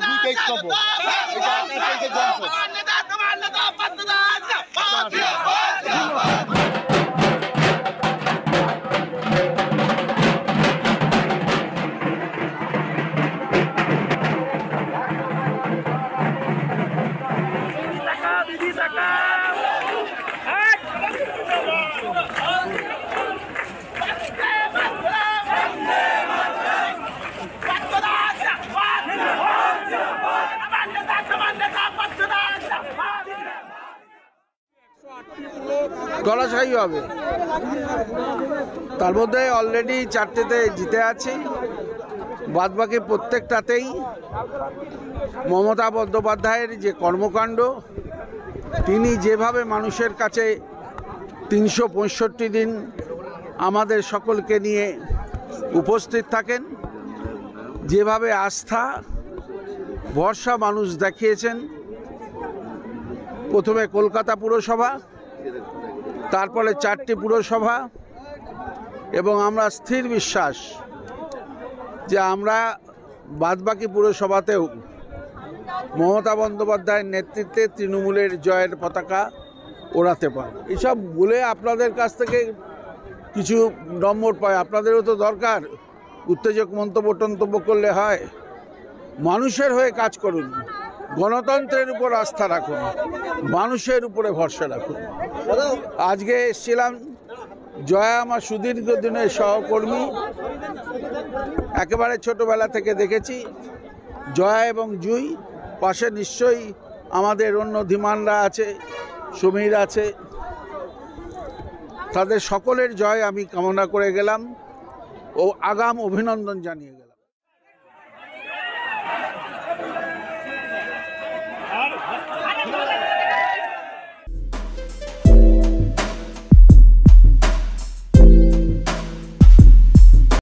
We take some. We take a. গলাশাই হবে। তার মধ্যে অলরেডি চারটেতে জিতে আছি। বাদবাকি প্রত্যেকটাতেই মমতা বন্দ্যোপাধ্যায়ের যে কর্মকাণ্ড, তিনি যেভাবে মানুষের কাছে তিনশো পঁয়ষট্টি দিন আমাদের সকলকে নিয়ে উপস্থিত থাকেন, যেভাবে আস্থা, ভরসা মানুষ দেখিয়েছেন, প্রথমে কলকাতা পুরসভা তারপরে চারটি পুরসভা এবং আমরা স্থির বিশ্বাস যে আমরা বাদবাকি পুরসভাতেও মমতা বন্দ্যোপাধ্যায়ের নেতৃত্বে তৃণমূলের জয়ের পতাকা ওড়াতে পারে এসব বলে আপনাদের কাছ থেকে কিছু নম্বর পায় আপনাদেরও তো দরকার। উত্তেজক মন্তব্য টন্তব্য করলে হয়। মানুষের হয়ে কাজ করুন। গণতন্ত্রের উপর আস্থা রাখুন, মানুষের উপরে ভরসা রাখুন। আজকে এসেছিলাম জয়া আমার সুদীর্ঘ দিনের সহকর্মী, একেবারে ছোটবেলা থেকে দেখেছি। জয়া এবং জুই পাশে নিশ্চয়ই আমাদের অন্য ধীমানরা আছে, সমীর আছে। তাদের সকলের জয় আমি কামনা করে গেলাম ও আগাম অভিনন্দন জানিয়ে